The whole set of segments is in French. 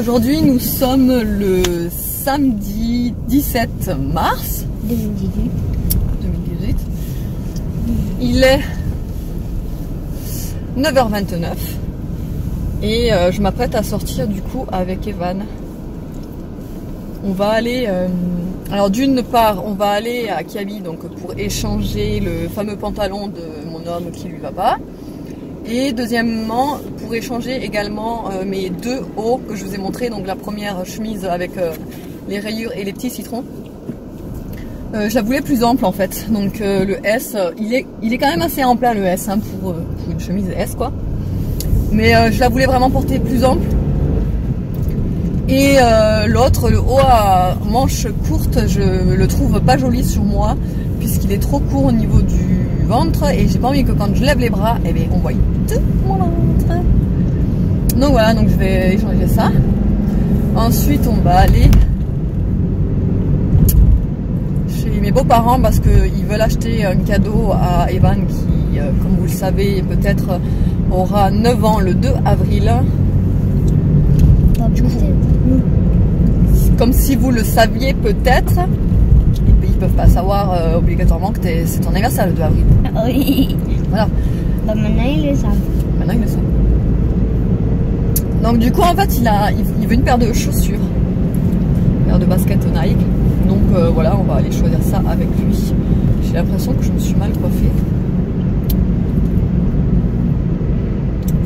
aujourd'hui nous sommes le samedi 17 mars 2018. 2018. Il est 9h29 et euh, je m'apprête à sortir du coup avec Evan. On va aller, euh, alors d'une part on va aller à Kiabi donc pour échanger le fameux pantalon de mon homme qui lui va pas. Et deuxièmement, pour échanger également euh, mes deux hauts que je vous ai montré, donc la première chemise avec euh, les rayures et les petits citrons. Euh, je la voulais plus ample en fait, donc le S, il, est, il est quand même assez ample hein, le S hein, pour, pour, une chemise S quoi. Mais je la voulais vraiment porter plus ample. Et l'autre, le haut à manche courte, je le trouve pas joli sur moi puisqu'il est trop court au niveau du ventre et j'ai pas envie que quand je lève les bras, eh bien, on voit tout mon ventre. Donc voilà, donc je vais échanger ça. Ensuite, on va aller chez mes beaux-parents parce qu'ils veulent acheter un cadeau à Evan qui, euh, comme vous le savez, peut-être aura 9 ans le 2 avril. Du coup, comme si vous le saviez peut-être, peuvent pas savoir euh, obligatoirement que c'est ton anniversaire le 2 avril. Oui. Voilà. Bah maintenant il le savent. Maintenant il le savent. Donc du coup en fait il a il, veut une paire de chaussures. Une paire de baskets Nike. Donc euh, voilà on va aller choisir ça avec lui. J'ai l'impression que je me suis mal coiffée.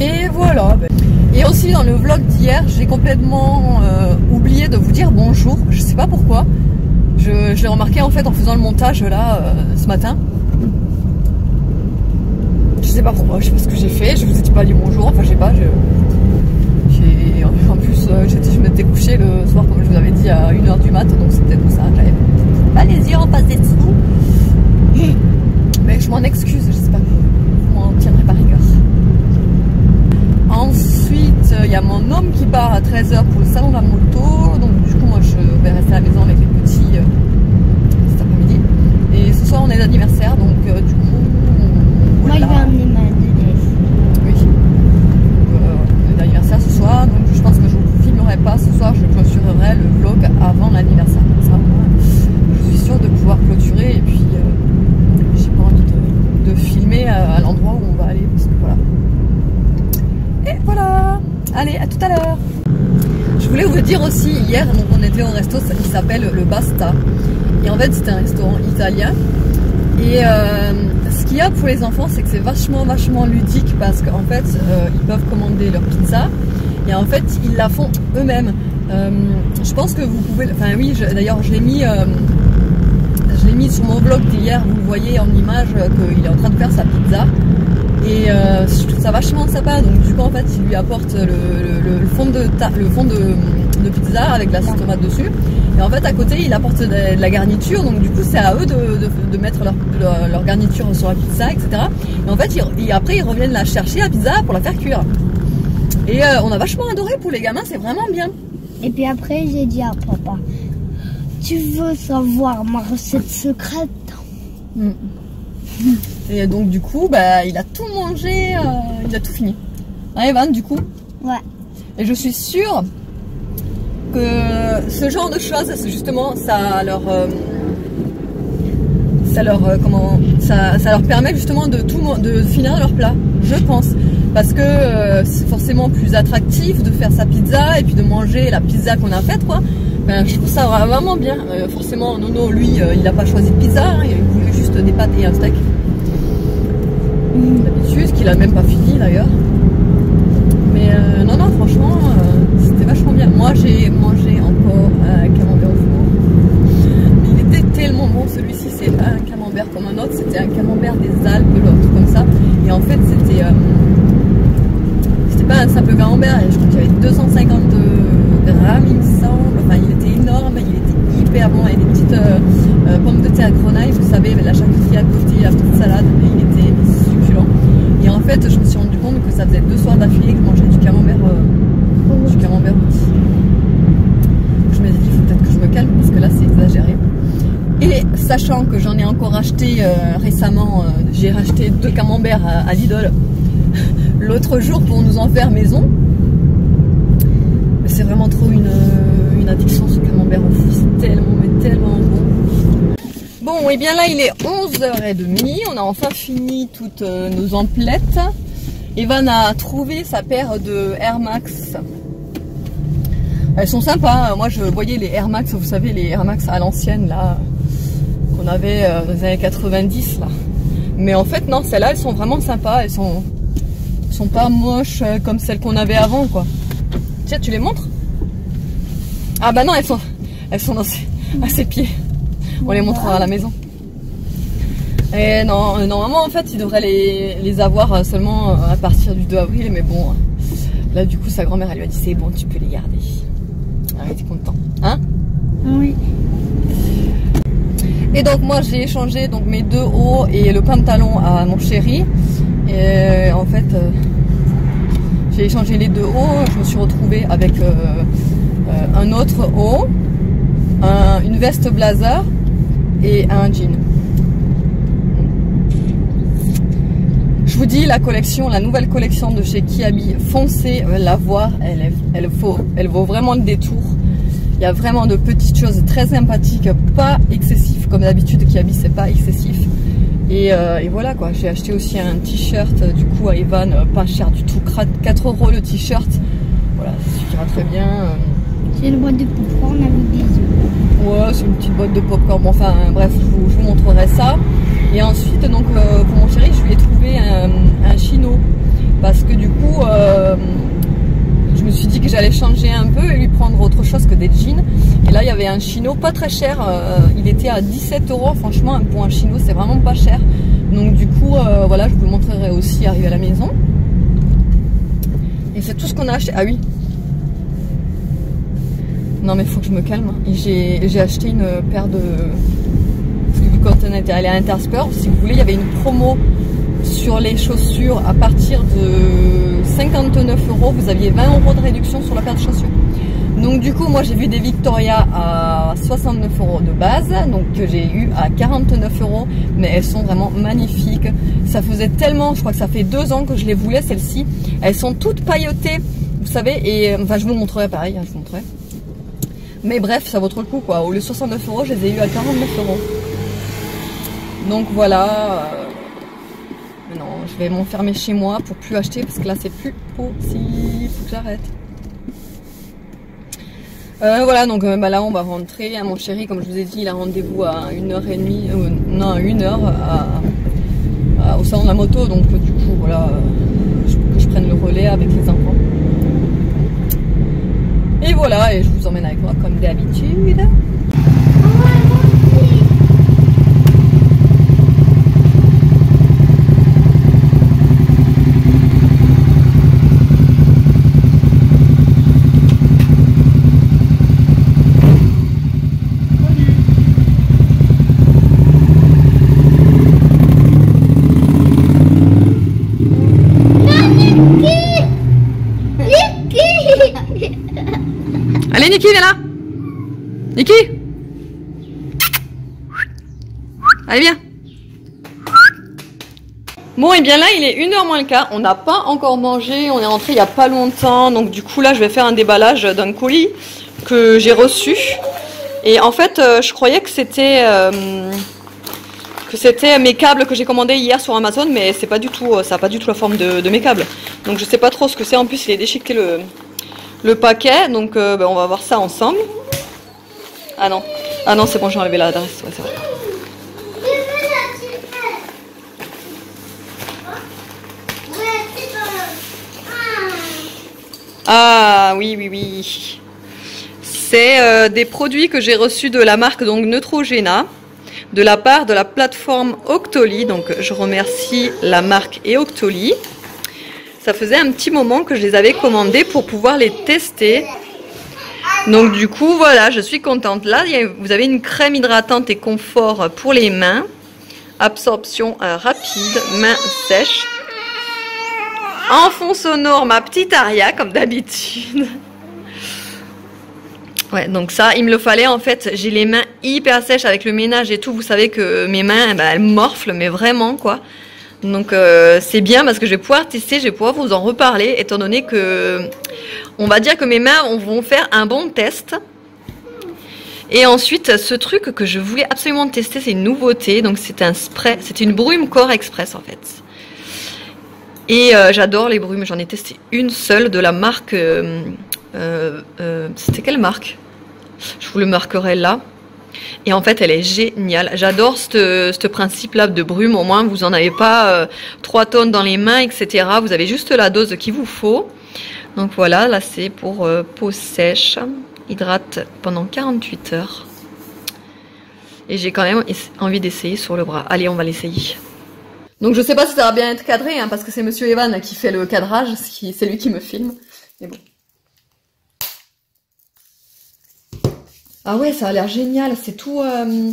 Et voilà. Et aussi dans le vlog d'hier, j'ai complètement euh, oublié de vous dire bonjour. Je sais pas pourquoi. Je, l'ai remarqué en fait en faisant le montage là euh, ce matin. Je sais pas pourquoi, je sais pas ce que j'ai fait, je vous ai dit pas dit bonjour, enfin je sais pas, je, en plus euh, je m'étais couché le soir comme je vous avais dit à 1h du mat, donc c'était pour ça, j'avais pas les yeux en face des. Mais je m'en excuse, je sais pas, vous m'en tiendrez pas rigueur. Ensuite, il y a mon homme qui part à 13h pour le salon de la moto, donc du coup moi je vais rester à la maison avec les petits. Euh, on est d'anniversaire, donc euh, du coup. On... Moi, je vais amener ma Oui. Euh, d'anniversaire ce soir, donc je pense que je ne filmerai pas ce soir, je clôturerai le vlog avant l'anniversaire. je suis sûre de pouvoir clôturer et puis euh, j'ai pas envie de, filmer à, l'endroit où on va aller parce que voilà. Et voilà Allez, à tout à l'heure Je voulais vous dire aussi, hier, donc on était au resto, qui s'appelle le Basta. Et en fait, c'était un restaurant italien. Et euh, ce qu'il y a pour les enfants, c'est que c'est vachement, vachement ludique parce qu'en fait, euh, ils peuvent commander leur pizza et en fait, ils la font eux-mêmes. Euh, je pense que vous pouvez, enfin oui, d'ailleurs, je l'ai mis, je l'ai mis sur mon blog d'hier. Vous voyez en image qu'il est en train de faire sa pizza. Et je trouve ça vachement sympa. Donc du coup, en fait, il lui apporte le, fond de le fond de, de pizza avec la sauce tomate dessus. Et en fait, à côté, il apporte de, la garniture, donc du coup, c'est à eux de, mettre leur, garniture sur la pizza, etc. Et en fait, après, ils reviennent la chercher, la pizza, pour la faire cuire. Et euh, on a vachement adoré pour les gamins, c'est vraiment bien. Et puis après, j'ai dit à papa, tu veux savoir ma recette secrète? Mm. Et donc, du coup, bah, il a tout mangé, euh, il a tout fini. Hein, Evan, du coup? Ouais. Et je suis sûre ce genre de choses, justement, ça leur, euh, ça leur, euh, comment, ça, leur permet justement de tout, de finir leur plat, je pense, parce que euh, c'est forcément plus attractif de faire sa pizza et puis de manger la pizza qu'on a faite, quoi. Ben, je trouve ça vraiment bien. forcément, Nono, lui, il n'a pas choisi de pizza, hein, il voulait juste des pâtes et un steak. D'habitude, qu'il a même pas fini d'ailleurs. Mais non, non, franchement, c'était vachement bien. Moi, j'ai mangé encore un camembert au four. Mais il était tellement bon. Celui-ci, c'est un camembert comme un autre. C'était un camembert des Alpes, l'autre comme ça. Et en fait, c'était euh, c'était pas un simple camembert. Je crois qu'il y avait 250 grammes, il me semble. Enfin, il était énorme. Il était hyper bon. Et des petites euh, euh, pommes de terre à grenaille. Vous savez, la charcuterie à côté, la petite salade. Et il était succulent. Et en fait, je me suis rendu compte que ça faisait deux soirs d'affilée que je mangeais du camembert du camembert aussi. Je me dit, il faut peut-être que je me calme parce que c'est exagéré. Et sachant que j'en ai encore acheté euh, récemment, euh, j'ai racheté deux camemberts à, Lidl l'autre jour pour nous en faire maison. c'est vraiment trop une, une addiction ce camembert au fou. C'est tellement, mais tellement bon. Bon, et bien là, il est 11h30. On a enfin fini toutes euh, nos emplettes. Evan a trouvé sa paire de Air Max. Elles sont sympas. Moi, je voyais les Air Max, vous savez, les Air Max à l'ancienne, là, qu'on avait euh, dans les années 90, là. Mais en fait, non, celles-là, elles sont vraiment sympas. Elles sont, sont pas moches euh, comme celles qu'on avait avant, quoi. Tiens, tu les montres? Ah bah non, elles sont, elles sont dans ses, à ses pieds. On les montrera à la maison. Et non, euh, normalement, en fait, il devrait les, les avoir seulement à partir du 2 avril, mais bon, là, du coup, sa grand-mère, elle lui a dit, c'est bon, tu peux les garder. Ah, était content, hein Oui. Et donc moi j'ai échangé donc mes deux hauts et le pantalon à mon chéri. Et en fait euh, j'ai échangé les deux hauts. Je me suis retrouvée avec euh, euh, un autre haut, un- une veste blazer et un jean. Vous dis la collection, la nouvelle collection de chez Kiabi, foncez la voir, elle, est- elle, vaut, elle vaut vraiment le détour. Il y a vraiment de petites choses très sympathiques, pas excessif comme d'habitude Kiabi c'est pas excessif. Et, euh, et voilà quoi, j'ai acheté aussi un t-shirt euh, du coup à Evan, euh, pas cher du tout, 4 euros le t-shirt. Voilà, ça suffira très bien. euh. C'est une boîte de popcorn avec des œufs. Ouais, c'est une petite boîte de popcorn. Bon, enfin, bref, je vous, je vous montrerai ça. Et ensuite, donc, euh, pour mon chéri, je lui ai trouvé un, chino. Parce que du coup, euh, je me suis dit que j'allais changer un peu et lui prendre autre chose que des jeans. Et là, il y avait un chino pas très cher. euh, il était à 17 euros. Franchement, pour un chino, c'est vraiment pas cher. Donc, du coup, voilà, je vous le montrerai aussi arrivé à la maison. Et c'est tout ce qu'on a acheté. Ah oui, non mais faut que je me calme. J'ai j'ai acheté une paire de... Quand on était allé à Intersport, si vous voulez, il y avait une promo sur les chaussures à partir de 59 euros. Vous aviez 20 euros de réduction sur la paire de chaussures. Donc du coup, moi j'ai vu des Victoria à 69 euros de base, donc que j'ai eu à 49 euros, mais elles sont vraiment magnifiques. Ça faisait tellement, je crois que ça fait deux ans que je les voulais celles-ci. Elles sont toutes paillotées, vous savez, et enfin je vous montrerai pareil, hein, je vous montrerai. Mais bref, ça vaut trop le coup quoi. Au lieu de 69 euros, je les ai eu à 49 euros. Donc voilà. euh, mais non, je vais m'enfermer chez moi pour plus acheter parce que là c'est plus possible. Faut que j'arrête. Euh, voilà, donc euh, bah, là on va rentrer. Mon chéri, comme je vous ai dit, il a rendez-vous à 1h30, euh, non, à 1h à, à- au salon de la moto. Donc du coup, voilà, je, que je prenne le relais avec les enfants. Et voilà, et je vous emmène avec moi comme d'habitude. Viens là. Niki. Allez viens. Bon et bien là il est 1h moins le quart, on n'a pas encore mangé, on est rentré il y a pas longtemps, donc du coup là je vais faire un déballage d'un colis que j'ai reçu. Et en fait euh, je croyais que c'était euh, que c'était mes câbles que j'ai commandés hier sur Amazon, mais c'est pas du tout, euh, ça n'a pas du tout la forme de, de mes câbles. Donc je sais pas trop ce que c'est, en plus il est déchiqueté le, le paquet, donc euh, ben, on va voir ça ensemble. Ah non, ah non c'est bon j'ai enlevé l'adresse, ouais. Ah oui, oui, oui. C'est euh, des produits que j'ai reçus de la marque donc Neutrogena, de la part de la plateforme Octoly. Donc je remercie la marque et Octoly. Ça faisait un petit moment que je les avais commandés pour pouvoir les tester. Donc du coup, voilà, je suis contente. Là, vous avez une crème hydratante et confort pour les mains. Absorption euh, rapide, mains sèches. En fond sonore, ma petite aria, comme d'habitude. Ouais, donc ça, il me le fallait en fait. J'ai les mains hyper sèches avec le ménage et tout. Vous savez que mes mains, eh ben, elles morflent, mais vraiment quoi. Donc euh, c'est bien parce que je vais pouvoir tester, je vais pouvoir vous en reparler, étant donné que on va dire que mes mains vont faire un bon test. Et ensuite, ce truc que je voulais absolument tester, c'est une nouveauté. Donc c'est un spray, c'est une brume Core Express en fait. Et euh, j'adore les brumes. J'en ai testé une seule de la marque. Euh, c'était quelle marque? Je vous le marquerai là. Et en fait, elle est géniale. J'adore ce principe-là de brume. Au moins, vous n'en avez pas 3 tonnes dans les mains, etc. Vous avez juste la dose qu'il vous faut. Donc voilà, là c'est pour peau sèche. Hydrate pendant 48 heures. Et j'ai quand même envie d'essayer sur le bras. Allez, on va l'essayer. Donc je sais pas si ça va bien être cadré, hein, parce que c'est Monsieur Evan qui fait le cadrage, c'est lui qui me filme. Mais bon. Ah ouais, ça a l'air génial. C'est tout, euh,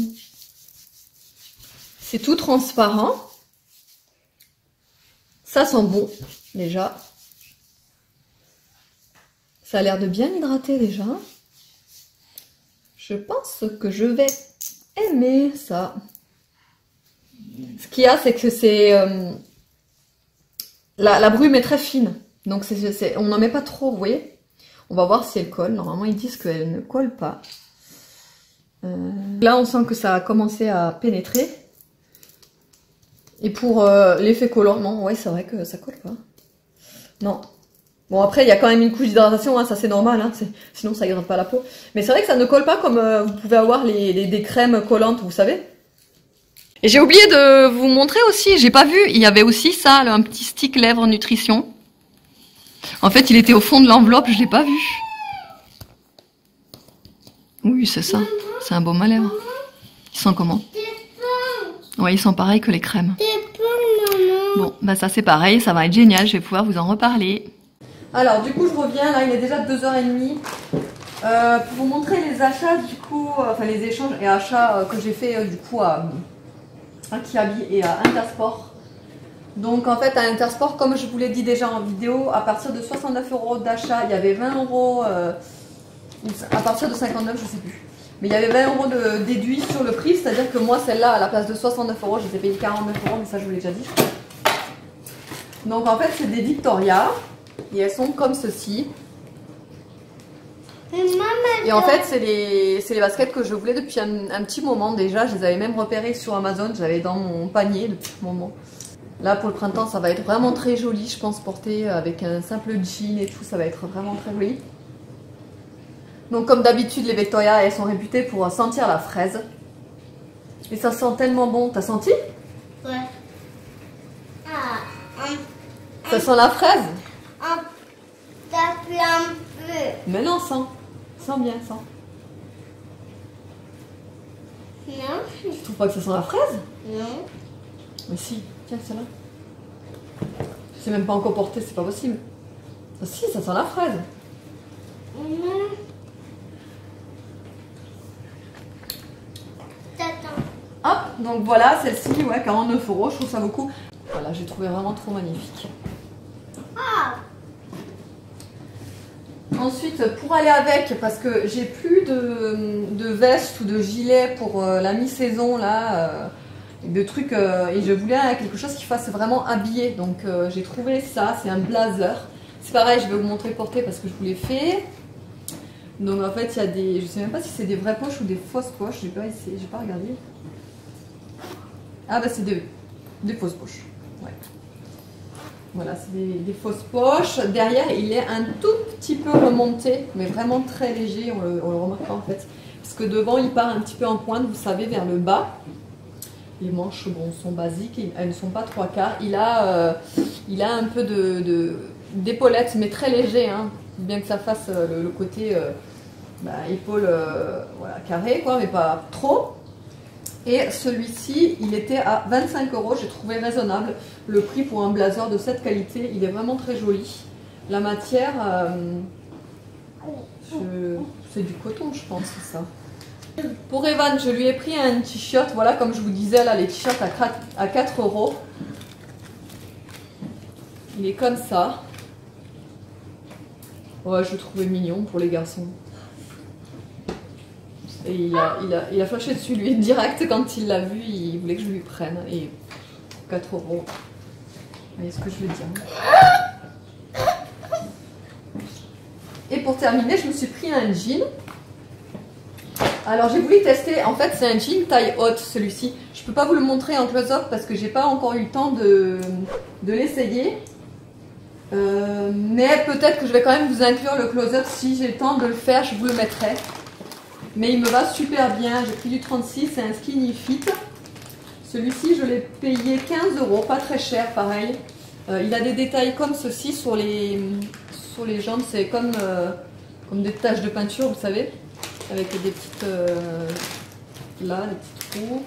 c'est tout transparent. Ça sent bon déjà. Ça a l'air de bien hydrater déjà. Je pense que je vais aimer ça. Ce qu'il y a, c'est que c'est... Euh, la, brume est très fine. Donc on n'en met pas trop, vous voyez On va voir si elle colle. Normalement, ils disent qu'elle ne colle pas. Euh, là, on sent que ça a commencé à pénétrer. Et pour euh, l'effet collant, non, ouais, c'est vrai que ça colle pas. Non, Bon après il y a quand même une couche d'hydratation, hein, ça c'est normal, hein, sinon ça hydrate pas la peau. Mais c'est vrai que ça ne colle pas comme euh, vous pouvez avoir les, des crèmes collantes, vous savez. Et j'ai oublié de vous montrer aussi, j'ai pas vu, il y avait aussi ça, un petit stick lèvres nutrition. En fait il était au fond de l'enveloppe, je l'ai pas vu. Oui c'est ça, c'est un baume à lèvres. Ils sont comment Ouais ils sont pareils que les crèmes. Bon bah ça c'est pareil, ça va être génial, je vais pouvoir vous en reparler. Alors, du coup, je reviens. Là, il est déjà 2h30. Euh, pour vous montrer les achats, du coup, euh, enfin les échanges et achats euh, que j'ai fait du coup à, Kiabi et à Intersport. Donc en fait à Intersport, comme je vous l'ai dit déjà en vidéo, à partir de 69 euros d'achat, il y avait 20 euros, à partir de 59 je sais plus. Mais il y avait 20 euros de déduit sur le prix, c'est-à-dire que moi celle-là à la place de 69 euros, je les ai payé 49 euros, mais ça je vous l'ai déjà dit. Donc en fait c'est des Victoria. Et elles sont comme ceci. Et en fait, c'est les, les, baskets que je voulais depuis un, petit moment déjà. Je les avais même repérées sur Amazon. J'avais dans mon panier depuis un moment. Là, pour le printemps, ça va être vraiment très joli. Je pense porter avec un simple jean et tout. Ça va être vraiment très joli. Donc, comme d'habitude, les Victoria, elles sont réputées pour sentir la fraise. Et ça sent tellement bon. T'as senti? Ouais. Ah, ça sent la fraise? un, un peu. Mais non, sens. Sens bien, sens. Non. Tu trouves pas que ça sent la fraise? Non. Mais si, tiens, c'est là. Je sais même pas encore porté, c'est pas possible. Ah, si, ça sent la fraise. Donc voilà, celle-ci, ouais, 49 euros, je trouve ça beaucoup. Voilà, j'ai trouvé vraiment trop magnifique. Ensuite, pour aller avec, parce que j'ai plus de, veste ou de gilet pour euh, la mi-saison, là, euh, de trucs, euh, et je voulais quelque chose qui fasse vraiment habillé. Donc j'ai trouvé ça, c'est un blazer. C'est pareil, je vais vous montrer porter parce que je vous l'ai fait. Donc en fait, il y a des, je sais même pas si c'est des vraies poches ou des fausses poches, j'ai pas essayé, j'ai pas regardé. Ah bah c'est des, des fausses poches. Ouais. Voilà, c'est des, fausses poches. Derrière, il est un tout petit peu remonté, mais vraiment très léger, on le, remarque pas en fait. Parce que devant, il part un petit peu en pointe, vous savez, vers le bas. Les manches bon, sont basiques, elles ne sont pas trois quarts. Il a, euh, il a un peu de d'épaulettes, mais très léger, hein. bien que ça fasse euh, le, côté euh, bah, épaule voilà, carré, quoi, mais pas trop. Et celui-ci, il était à 25 euros. J'ai trouvé raisonnable le prix pour un blazer de cette qualité. Il est vraiment très joli. La matière, euh, c'est du coton, je pense, c'est ça. Pour Evan, je lui ai pris un t-shirt. Voilà, comme je vous disais, là, les t-shirts à 4 euros. Il est comme ça. Ouais, je le trouvais mignon pour les garçons. Et il a, flashé dessus, lui, direct, quand il l'a vu, il voulait que je lui prenne. Et 4 euros. Vous voyez ce que je veux dire Et pour terminer, je me suis pris un jean. Alors j'ai voulu tester, en fait c'est un jean taille haute celui-ci. Je peux pas vous le montrer en close-up parce que j'ai pas encore eu le temps de, de l'essayer. Euh, mais peut-être que je vais quand même vous inclure le close-up si j'ai le temps de le faire, je vous le mettrai. Mais il me va super bien, j'ai pris du 36, c'est un skinny fit. Celui-ci je l'ai payé 15 euros, pas très cher pareil. Euh, il a des détails comme ceci sur les, sur les jambes, c'est comme, euh, comme des taches de peinture, vous savez, avec des petites, là, des petits trous.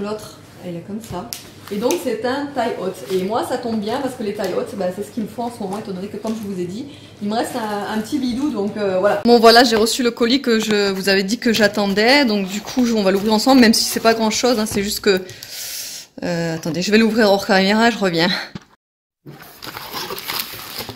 L'autre, elle est comme ça. Et donc c'est un taille haute. Et moi ça tombe bien parce que les tailles hautes, bah, c'est ce qu'il me faut en ce moment, étant donné que comme je vous ai dit, il me reste un, petit bidou, donc euh, voilà. Bon voilà, j'ai reçu le colis que je vous avais dit que j'attendais, donc du coup on va l'ouvrir ensemble, même si c'est pas grand chose, hein, c'est juste que... Euh, attendez, je vais l'ouvrir hors caméra, je reviens.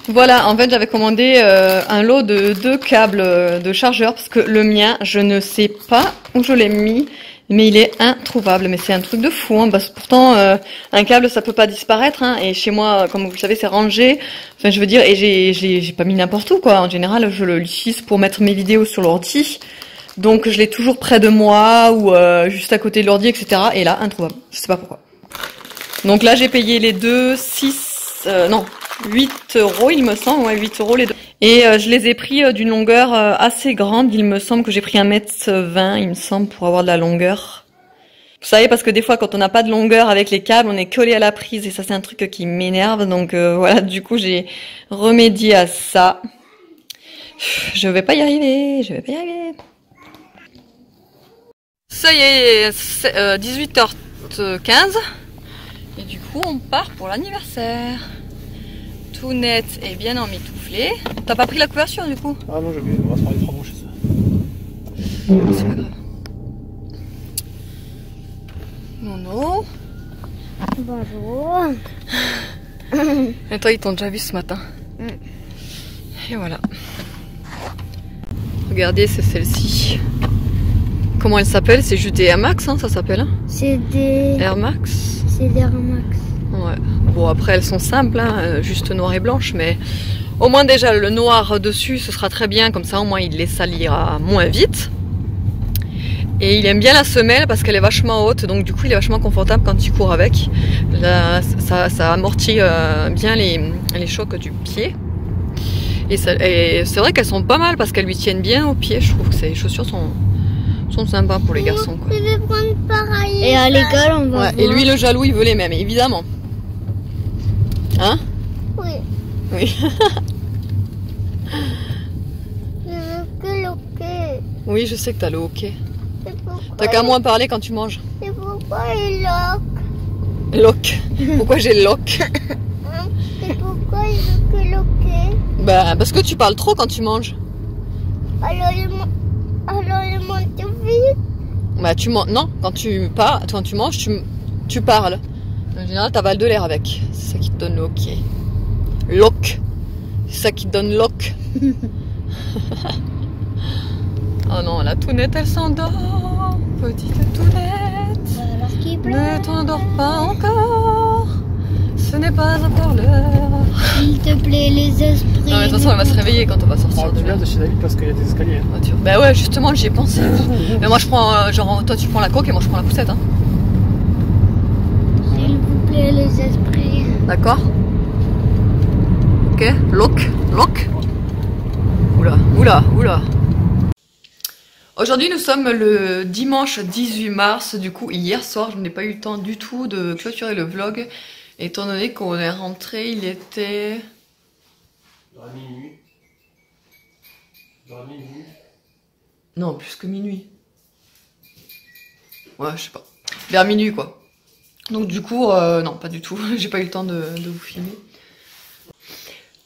Voilà, en fait j'avais commandé euh, un lot de deux câbles de chargeur parce que le mien, je ne sais pas où je l'ai mis mais il est introuvable. Mais c'est un truc de fou. Hein, parce que pourtant, euh, un câble, ça peut pas disparaître. Hein, et chez moi, comme vous le savez, c'est rangé. Enfin, je veux dire, et j'ai, j'ai, pas mis n'importe où, quoi. En général, je l'utilise pour mettre mes vidéos sur l'ordi. Donc, je l'ai toujours près de moi ou euh, juste à côté de l'ordi, etc. Et là, introuvable. Je sais pas pourquoi. Donc là, j'ai payé les deux, 6, euh, non, 8 euros, il me semble. Ouais, 8 euros les deux. Et euh, je les ai pris euh, d'une longueur euh, assez grande. Il me semble que j'ai pris 1m20, il me semble, pour avoir de la longueur. Vous savez, parce que des fois, quand on n'a pas de longueur avec les câbles, on est collé à la prise et ça, c'est un truc qui m'énerve. Donc voilà, du coup, j'ai remédié à ça. Je vais pas y arriver, je vais pas y arriver. Ça y est, 18h15. Et du coup, on part pour l'anniversaire tout net et bien emmitouflé. T'as pas pris la couverture du coup? Ah non, j'ai oublié, on va se faire les travaux chez ça. C'est pas grave. Nono. Bonjour. Et toi, ils t'ont déjà vu ce matin. Mm. Et voilà. Regardez, c'est celle-ci. Comment elle s'appelle? C'est juste des Air Max, hein, ça s'appelle hein? C'est des... Air Max C'est des Air Max. Ouais. Bon, après, elles sont simples, hein, euh, juste noir et blanche, mais au moins déjà le noir dessus, ce sera très bien, comme ça au moins il les salira moins vite. Et il aime bien la semelle parce qu'elle est vachement haute, donc du coup il est vachement confortable quand tu cours avec. ça, amortit euh, bien les, chocs du pied. Et, c'est vrai qu'elles sont pas mal parce qu'elles lui tiennent bien au pied. Je trouve que ces chaussures sont, sont sympas pour les garçons. Et à l'école, on va. et lui, le jaloux, il veut les mêmes, évidemment. Hein? Oui. Oui. je veux que le hockey. Oui, je sais que t'as le hockey. T'as qu'à moins parler quand tu manges. Et pourquoi il lock Lock Pourquoi j'ai lock hein? Et pourquoi il veut que le hockey Bah, parce que tu parles trop quand tu manges. Alors il, Alors, il mange vite Bah, tu manges. Non, quand tu, parles, quand tu manges, tu, tu parles. En général, t'avales de l'air avec. C'est ça qui te donne le hockey. Lock. C'est ça qui te donne lock. oh non, la tounette, elle s'endort. Petite tounette. Ne t'endors pas encore. Ce n'est pas encore l'heure. S'il te plaît, les esprits. Non, mais de toute façon, elle va se réveiller quand on va sortir. Oh, tu viens de chez David parce qu'il y a des escaliers. Bah ouais, justement, j'y ai pensé. mais moi, je prends, euh, genre, toi, tu prends la coque et moi, je prends la poussette. Hein les esprits. D'accord Ok, lock, lock. Oula, oula, oula. Aujourd'hui, nous sommes le dimanche 18 mars. Du coup, hier soir, je n'ai pas eu le temps du tout de clôturer le vlog. Étant donné qu'on est rentré, il était... Vers minuit. Vers minuit. Non, plus que minuit. Ouais, je sais pas. Vers minuit, quoi. Donc du coup, euh, non, pas du tout. j'ai pas eu le temps de, vous filmer.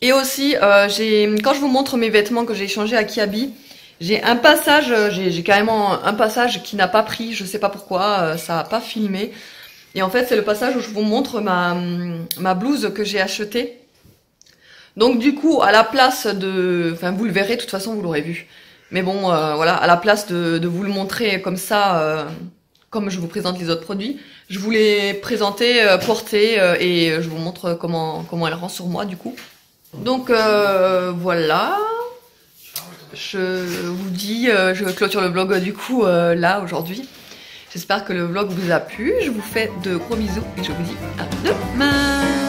Et aussi, euh, quand je vous montre mes vêtements que j'ai échangés à Kiabi, j'ai un passage, euh, j'ai carrément un passage qui n'a pas pris, je sais pas pourquoi, ça a pas filmé. Et en fait, c'est le passage où je vous montre ma, ma blouse que j'ai achetée. Donc du coup, à la place de... Enfin, vous le verrez, de toute façon, vous l'aurez vu. Mais bon, voilà, à la place de, vous le montrer comme ça, comme je vous présente les autres produits, je vous les présenter, euh, euh, et je vous montre comment, comment elle rend sur moi du coup. Donc euh, voilà. je vous dis, euh, je clôture le vlog du coup là aujourd'hui. J'espère que le vlog vous a plu. Je vous fais de gros bisous et je vous dis à demain